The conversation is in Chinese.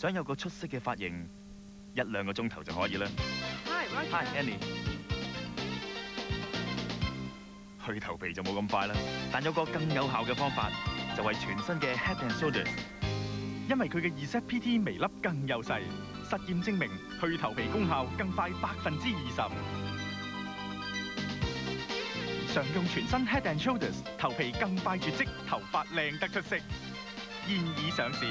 想有个出色嘅发型，一两个钟头就可以啦。Hi，Annie。去头皮就冇咁快啦，但有个更有效嘅方法，就系、全新嘅 Head and Shoulders。因为佢嘅 ZPT 微粒更幼细，实验证明去头皮功效更快百分之二十。常用全新 Head and Shoulders，头皮更快绝迹，头发靓得出色，现已上市。